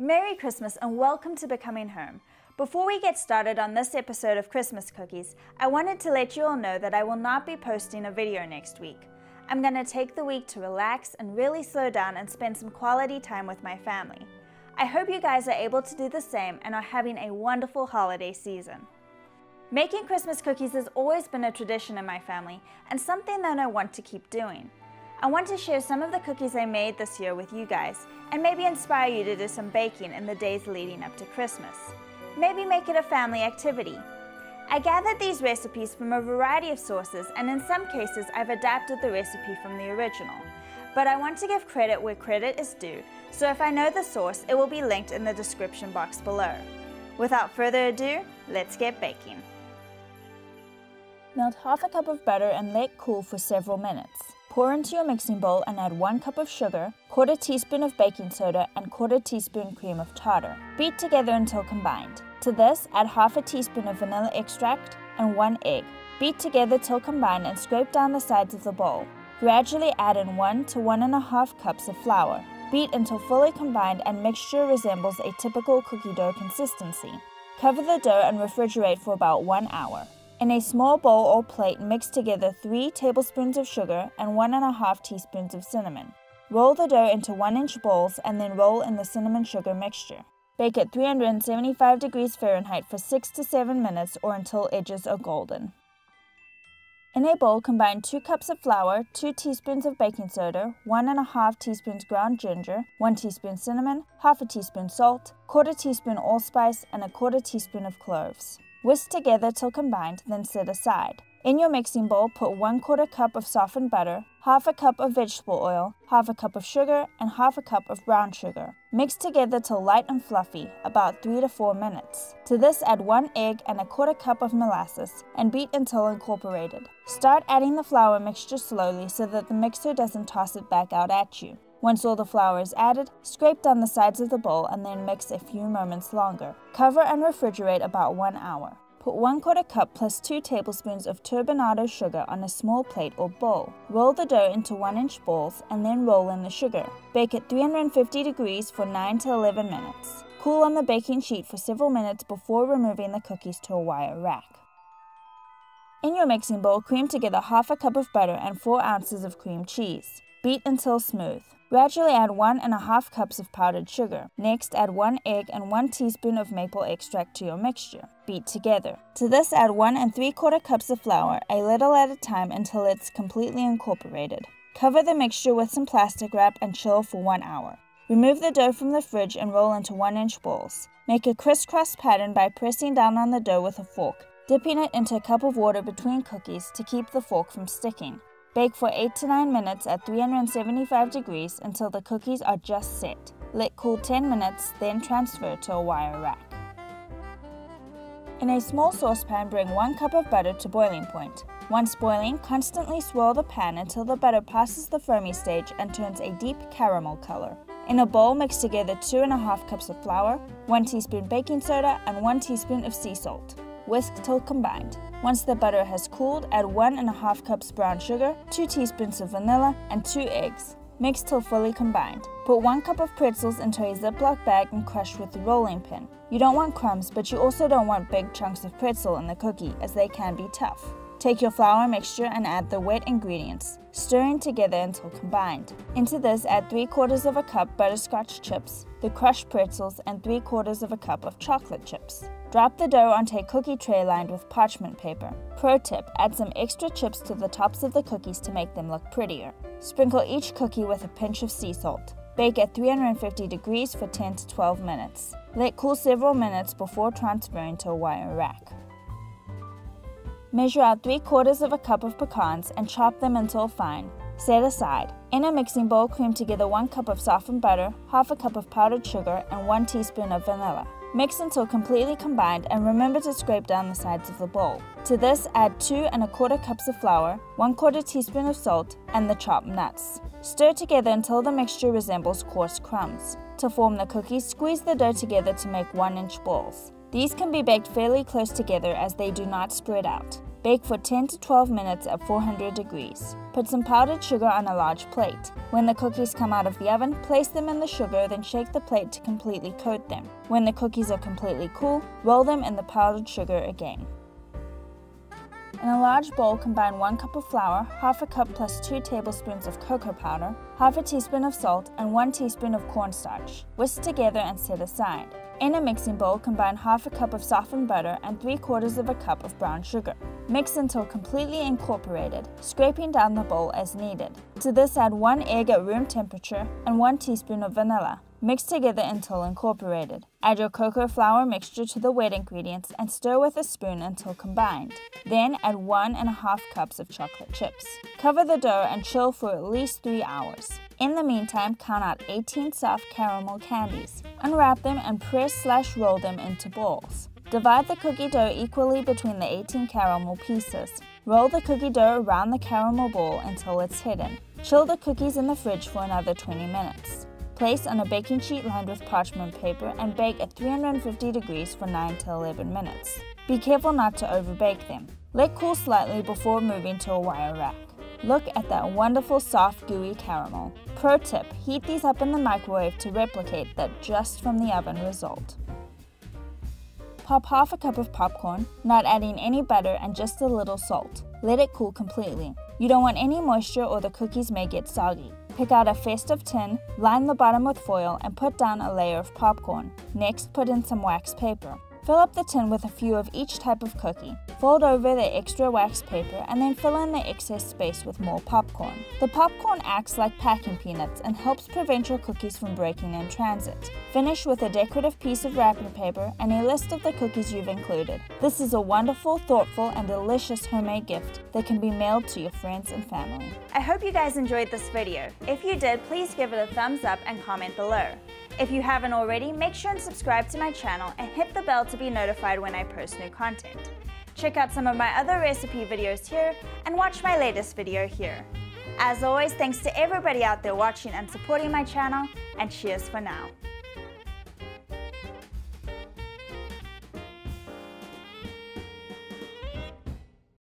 Merry Christmas and welcome to Becoming Home. Before we get started on this episode of Christmas Cookies, I wanted to let you all know that I will not be posting a video next week. I'm going to take the week to relax and really slow down and spend some quality time with my family. I hope you guys are able to do the same and are having a wonderful holiday season. Making Christmas cookies has always been a tradition in my family and something that I want to keep doing. I want to share some of the cookies I made this year with you guys and maybe inspire you to do some baking in the days leading up to Christmas. Maybe make it a family activity. I gathered these recipes from a variety of sources and in some cases I've adapted the recipe from the original. But I want to give credit where credit is due, so if I know the source, it will be linked in the description box below. Without further ado, let's get baking. Melt half a cup of butter and let cool for several minutes. Pour into your mixing bowl and add 1 cup of sugar, quarter teaspoon of baking soda, and quarter teaspoon cream of tartar. Beat together until combined. To this, add half a teaspoon of vanilla extract and 1 egg. Beat together till combined and scrape down the sides of the bowl. Gradually add in 1 to 1.5 cups of flour. Beat until fully combined and mixture resembles a typical cookie dough consistency. Cover the dough and refrigerate for about 1 hour. In a small bowl or plate, mix together 3 tablespoons of sugar and 1.5 teaspoons of cinnamon. Roll the dough into 1 inch balls and then roll in the cinnamon sugar mixture. Bake at 375 degrees Fahrenheit for 6 to 7 minutes or until edges are golden. In a bowl, combine 2 cups of flour, 2 teaspoons of baking soda, 1.5 teaspoons ground ginger, 1 teaspoon cinnamon, half a teaspoon salt, quarter teaspoon allspice, and a quarter teaspoon of cloves. Whisk together till combined, then set aside. In your mixing bowl, put 1 quarter cup of softened butter, half a cup of vegetable oil, half a cup of sugar, and half a cup of brown sugar. Mix together till light and fluffy, about 3 to 4 minutes. To this add 1 egg and a quarter cup of molasses, and beat until incorporated. Start adding the flour mixture slowly so that the mixer doesn't toss it back out at you. Once all the flour is added, scrape down the sides of the bowl and then mix a few moments longer. Cover and refrigerate about one hour. Put 1 quarter cup plus 2 tablespoons of turbinado sugar on a small plate or bowl. Roll the dough into 1 inch balls and then roll in the sugar. Bake at 350 degrees for 9 to 11 minutes. Cool on the baking sheet for several minutes before removing the cookies to a wire rack. In your mixing bowl, cream together half a cup of butter and 4 ounces of cream cheese. Beat until smooth. Gradually add one and a half cups of powdered sugar. Next, add one egg and one teaspoon of maple extract to your mixture. Beat together. To this, add one and three quarter cups of flour, a little at a time until it's completely incorporated. Cover the mixture with some plastic wrap and chill for one hour. Remove the dough from the fridge and roll into one inch balls. Make a crisscross pattern by pressing down on the dough with a fork, dipping it into a cup of water between cookies to keep the fork from sticking. Bake for 8 to 9 minutes at 375 degrees until the cookies are just set. Let cool 10 minutes, then transfer to a wire rack. In a small saucepan, bring 1 cup of butter to boiling point. Once boiling, constantly swirl the pan until the butter passes the foamy stage and turns a deep caramel color. In a bowl, mix together 2.5 cups of flour, 1 teaspoon baking soda, and 1 teaspoon of sea salt. Whisk till combined. Once the butter has cooled, add 1 and a half cups brown sugar, 2 teaspoons of vanilla, and 2 eggs. Mix till fully combined. Put 1 cup of pretzels into a Ziploc bag and crush with the rolling pin. You don't want crumbs, but you also don't want big chunks of pretzel in the cookie, as they can be tough. Take your flour mixture and add the wet ingredients, stirring together until combined. Into this, add 3 quarters of a cup butterscotch chips, the crushed pretzels, and 3 quarters of a cup of chocolate chips. Drop the dough onto a cookie tray lined with parchment paper. Pro tip, add some extra chips to the tops of the cookies to make them look prettier. Sprinkle each cookie with a pinch of sea salt. Bake at 350 degrees for 10 to 12 minutes. Let cool several minutes before transferring to a wire rack. Measure out 3 quarters of a cup of pecans and chop them until fine. Set aside. In a mixing bowl, cream together 1 cup of softened butter, half a cup of powdered sugar, and 1 teaspoon of vanilla. Mix until completely combined and remember to scrape down the sides of the bowl. To this, add 2 and a quarter cups of flour, 1 quarter teaspoon of salt, and the chopped nuts. Stir together until the mixture resembles coarse crumbs. To form the cookies, squeeze the dough together to make 1 inch balls. These can be baked fairly close together as they do not spread out. Bake for 10 to 12 minutes at 400 degrees. Put some powdered sugar on a large plate. When the cookies come out of the oven, place them in the sugar, then shake the plate to completely coat them. When the cookies are completely cool, roll them in the powdered sugar again. In a large bowl, combine 1 cup of flour, half a cup plus 2 tablespoons of cocoa powder, half a teaspoon of salt, and 1 teaspoon of cornstarch. Whisk together and set aside. In a mixing bowl, combine half a cup of softened butter and 3 quarters of a cup of brown sugar. Mix until completely incorporated, scraping down the bowl as needed. To this add 1 egg at room temperature and 1 teaspoon of vanilla. Mix together until incorporated. Add your cocoa flour mixture to the wet ingredients and stir with a spoon until combined. Then add one and a half cups of chocolate chips. Cover the dough and chill for at least 3 hours. In the meantime, count out 18 soft caramel candies. Unwrap them and press slash roll them into balls. Divide the cookie dough equally between the 18 caramel pieces. Roll the cookie dough around the caramel ball until it's hidden. Chill the cookies in the fridge for another 20 minutes. Place on a baking sheet lined with parchment paper and bake at 350 degrees for 9 to 11 minutes. Be careful not to overbake them. Let cool slightly before moving to a wire rack. Look at that wonderful soft gooey caramel. Pro tip, heat these up in the microwave to replicate that just from the oven result. Pop half a cup of popcorn, not adding any butter and just a little salt. Let it cool completely. You don't want any moisture or the cookies may get soggy. Pick out a festive tin, line the bottom with foil, and put down a layer of popcorn. Next, put in some wax paper. Fill up the tin with a few of each type of cookie. Fold over the extra wax paper and then fill in the excess space with more popcorn. The popcorn acts like packing peanuts and helps prevent your cookies from breaking in transit. Finish with a decorative piece of wrapping paper and a list of the cookies you've included. This is a wonderful, thoughtful, and delicious homemade gift that can be mailed to your friends and family. I hope you guys enjoyed this video. If you did, please give it a thumbs up and comment below. If you haven't already, make sure and subscribe to my channel and hit the bell to be notified when I post new content. Check out some of my other recipe videos here and watch my latest video here. As always, thanks to everybody out there watching and supporting my channel, and cheers for now.